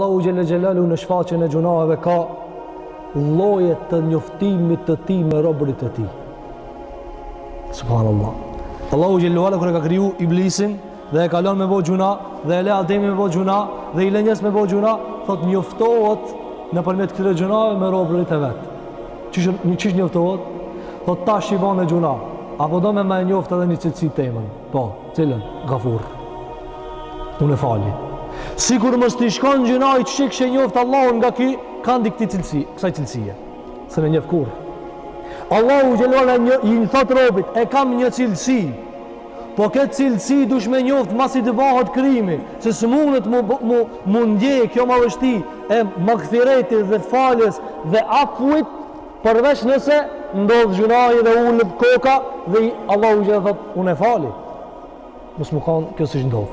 Allahu Xhelle Xhelaluhu në shfaqjen e gjynaheve ka lloje të njoftimit të tij me robërit e tij. Subhanallah. Allahu Xhelle Xhelaluhu kur e ka kriju iblisin dhe e ka lon me bo gjynah dhe e le Ademin me bo gjynah dhe i le njerëz me bo gjynah thotë njoftohet nëpërmjet këtyre gjynaheve me robërit e vet. Qysh, qysh njoftohet? Thotë tash që bone gjynah apo do me ma njoftë edhe një cilësi temën. Po, cilën? Gafur. Unë e fali. Sikur mos t'ish kon gjynahi s'kishe njoftë Allahun nga ky kënd i kësaj cilësie, kësaj cilësie. S'e njeh kurrë. Allahu xhelle shanuhu i thotë robit, e kam një cilësi. Po këtë cilësi duhesh me njoftë masi të bahet krimi, se s'mundet mu, mu, mu ndje kjo çështje e magfiretit dhe faljes dhe afvit, Përveç nëse ndodh gjynahi dhe ulet koka dhe Allahu gjithë thotë unë e fali. Mos me kon kjo s'kish ndodh.